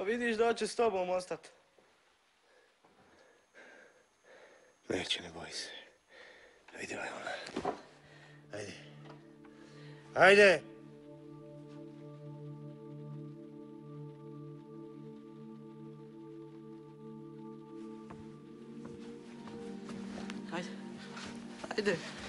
Pa vidiš da će s tobom ostat. Neće, ne boj se. Vidjela je ona. Ajde. Ajde! Ajde. Ajde.